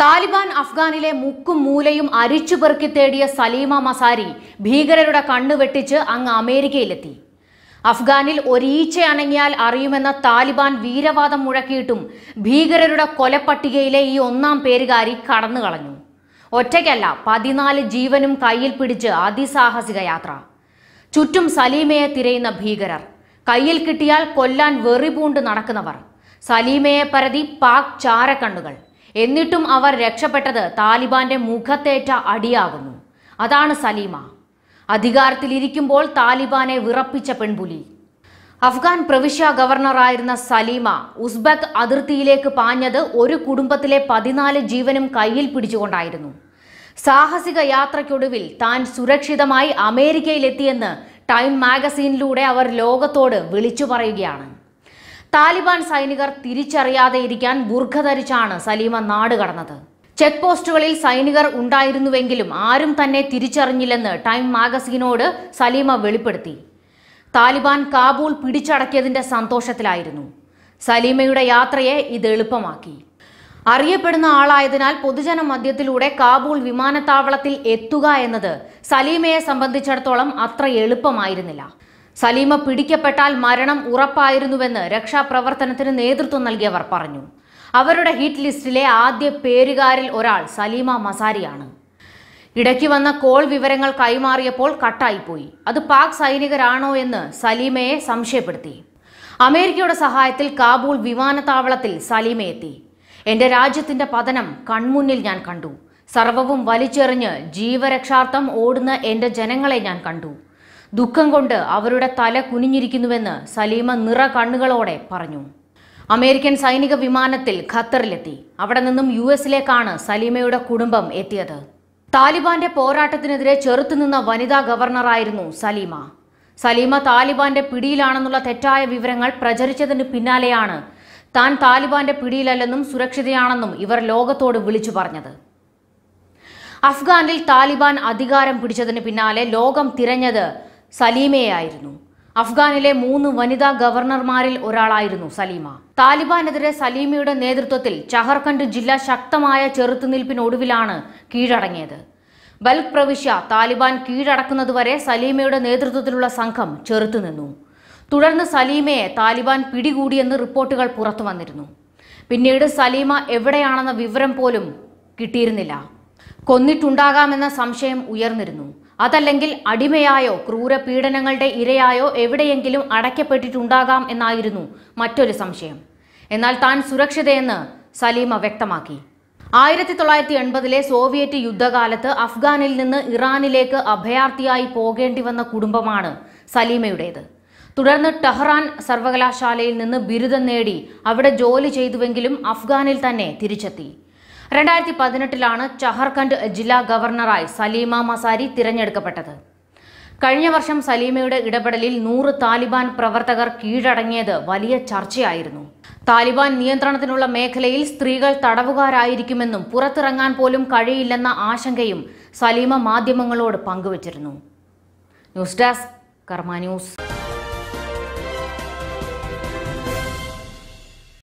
താലിബാൻ അഫ്ഗാനിലെ മുക്കും മൂലയും അരിച്ചുപെറുക്കി തേടിയ സലീമ മസാരി ഭീകരരുടെ കണ്ണുവെട്ടിച്ച് അങ്ങ് അമേരിക്കയിലെത്തി. അഫ്ഗാനിൽ ഒരീച്ച അനങ്ങിയാൽ അറിയുമെന്ന താലിബാൻ വീരവാദം മുഴക്കിയിട്ടും ഭീകരരുടെ കൊലപ്പട്ടികയിലെ ഈ ഒന്നാം പേരുകാരി കടന്നു കളഞ്ഞു ഒറ്റയ്ക്കല്ല പതിനാല് ജീവനും കയ്യിൽ പിടിച്ച് അതിസാഹസിക യാത്ര. ചുറ്റും സലീമയെ തിരയുന്ന ഭീകരർ. കയ്യിൽ കിട്ടിയാൽ കൊല്ലാൻ വെറിപൂണ്ട് നടക്കുന്നവർ. സലീമയെ പരതി പാക് ചാരക്കണ്ണുകൾ. എന്നിട്ടും അവർ രക്ഷപ്പെട്ടത് താലിബാന്റെ മുഖത്തേറ്റ അടിയാകുന്നു. അതാണ് സലീമ. അധികാരത്തിലിരിക്കുമ്പോൾ താലിബാനെ വിറപ്പിച്ച പെൺപുലി. അഫ്ഗാൻ പ്രവിശ്യ ഗവർണറായിരുന്ന സലീമ ഉസ്ബക് അതിർത്തിയിലേക്ക് പാഞ്ഞത് ഒരു കുടുംബത്തിലെ പതിനാല് ജീവനും കയ്യിൽ പിടിച്ചുകൊണ്ടായിരുന്നു. സാഹസിക യാത്രയ്ക്കൊടുവിൽ താൻ സുരക്ഷിതമായി അമേരിക്കയിലെത്തിയെന്ന് ടൈം മാഗസീനിലൂടെ അവർ ലോകത്തോട് വിളിച്ചു പറയുകയാണ്. താലിബാൻ സൈനികർ തിരിച്ചറിയാതെ ഇരിക്കാൻ ബുർഖ ധരിച്ചാണ് സലീമ നാട് കടന്നത്. ചെക്ക് പോസ്റ്റുകളിൽ സൈനികർ ഉണ്ടായിരുന്നുവെങ്കിലും ആരും തന്നെ തിരിച്ചറിഞ്ഞില്ലെന്ന് ടൈം മാഗസീനോട് സലീമ വെളിപ്പെടുത്തി. താലിബാൻ കാബൂൾ പിടിച്ചടക്കിയതിന്റെ സന്തോഷത്തിലായിരുന്നു. സലീമയുടെ യാത്രയെ ഇത് എളുപ്പമാക്കി. അറിയപ്പെടുന്ന ആളായതിനാൽ പൊതുജന മധ്യത്തിലൂടെ കാബൂൾ വിമാനത്താവളത്തിൽ എത്തുക എന്നത് സലീമയെ സംബന്ധിച്ചിടത്തോളം അത്ര എളുപ്പമായിരുന്നില്ല. സലീമ പിടിക്കപ്പെട്ടാൽ മരണം ഉറപ്പായിരുന്നുവെന്ന് രക്ഷാപ്രവർത്തനത്തിന് നേതൃത്വം നൽകിയവർ പറഞ്ഞു. അവരുടെ ഹിറ്റ് ലിസ്റ്റിലെ ആദ്യ പേരുകാരിൽ ഒരാൾ സലീമ മസാരിയാണ്. ഇടയ്ക്ക് വന്ന കോൾ വിവരങ്ങൾ കൈമാറിയപ്പോൾ കട്ടായിപ്പോയി. അത് പാക് സൈനികരാണോ എന്ന് സലീമയെ സംശയപ്പെടുത്തി. അമേരിക്കയുടെ സഹായത്തിൽ കാബൂൾ വിമാനത്താവളത്തിൽ സലീമ എത്തി. എന്റെ രാജ്യത്തിന്റെ പതനം കൺമുന്നിൽ ഞാൻ കണ്ടു. സർവവും വലിച്ചെറിഞ്ഞ് ജീവരക്ഷാർത്ഥം ഓടുന്ന എന്റെ ജനങ്ങളെ ഞാൻ കണ്ടു. ദുഃഖം കൊണ്ട് അവരുടെ തല കുനിഞ്ഞിരിക്കുന്നുവെന്ന് സലീമ നിറ കണ്ണുകളോടെ പറഞ്ഞു. അമേരിക്കൻ സൈനിക വിമാനത്തിൽ ഖത്തറിലെത്തി. അവിടെ നിന്നും യു എസിലേക്കാണ് സലീമയുടെ കുടുംബം എത്തിയത്. താലിബാന്റെ പോരാട്ടത്തിനെതിരെ ചെറുത്തുനിന്ന വനിതാ ഗവർണറായിരുന്നു സലീമ. സലീമ താലിബാന്റെ പിടിയിലാണെന്നുള്ള തെറ്റായ വിവരങ്ങൾ പ്രചരിച്ചതിന് പിന്നാലെയാണ് താൻ താലിബാന്റെ പിടിയിലല്ലെന്നും സുരക്ഷിതയാണെന്നും ഇവർ ലോകത്തോട് വിളിച്ചു പറഞ്ഞത്. അഫ്ഗാനിൽ താലിബാൻ അധികാരം പിടിച്ചതിന് പിന്നാലെ ലോകം തിരഞ്ഞത് സലീമയായിരുന്നു അഫ്ഗാനിലെ മൂന്ന് വനിതാ ഗവർണർമാരിൽ ഒരാളായിരുന്നു സലീമ. താലിബാനെതിരെ സലീമയുടെ നേതൃത്വത്തിൽ ചഹർഖണ്ഡ് ജില്ല ശക്തമായ ചെറുത്തുനിൽപ്പിനൊടുവിലാണ് കീഴടങ്ങിയത്. ബൽഖ് പ്രവിശ്യ താലിബാൻ കീഴടക്കുന്നതുവരെ സലീമയുടെ നേതൃത്വത്തിലുള്ള സംഘം ചെറുത്തുനിന്നു. തുടർന്ന് സലീമയെ താലിബാൻ പിടികൂടിയെന്ന് റിപ്പോർട്ടുകൾ പുറത്തു വന്നിരുന്നു. പിന്നീട് സലീമ എവിടെയാണെന്ന വിവരം പോലും കിട്ടിയിരുന്നില്ല. കൊന്നിട്ടുണ്ടാകാമെന്ന സംശയം ഉയർന്നിരുന്നു. അതല്ലെങ്കിൽ അടിമയായോ ക്രൂര പീഡനങ്ങളുടെ ഇരയായോ എവിടെയെങ്കിലും അടയ്ക്കപ്പെട്ടിട്ടുണ്ടാകാം എന്നായിരുന്നു മറ്റൊരു സംശയം. എന്നാൽ താൻ സുരക്ഷിതയെന്ന് സലീമ വ്യക്തമാക്കി. ആയിരത്തി തൊള്ളായിരത്തി എൺപതിലെ സോവിയറ്റ് യുദ്ധകാലത്ത് അഫ്ഗാനിൽ നിന്ന് ഇറാനിലേക്ക് അഭയാർത്ഥിയായി പോകേണ്ടി വന്ന കുടുംബമാണ് സലീമയുടേത്. തുടർന്ന് ടെഹ്റാൻ സർവകലാശാലയിൽ നിന്ന് ബിരുദം നേടി അവിടെ ജോലി ചെയ്തുവെങ്കിലും അഫ്ഗാനിൽ തന്നെ തിരിച്ചെത്തി. രണ്ടായിരത്തി പതിനെട്ടിലാണ് ചഹർഖണ്ഡ് ജില്ലാ ഗവർണറായി സലീമ മസാരി തിരഞ്ഞെടുക്കപ്പെട്ടത്. കഴിഞ്ഞ വർഷം സലീമയുടെ ഇടപെടലിൽ നൂറ് താലിബാൻ പ്രവർത്തകർ കീഴടങ്ങിയത് വലിയ ചർച്ചയായിരുന്നു. താലിബാൻ നിയന്ത്രണത്തിനുള്ള മേഖലയിൽ സ്ത്രീകൾ തടവുകാരായിരിക്കുമെന്നും പുറത്തിറങ്ങാൻ പോലും കഴിയില്ലെന്ന ആശങ്കയും സലീമ മാധ്യമങ്ങളോട് പങ്കുവച്ചിരുന്നു. News desk Karma news.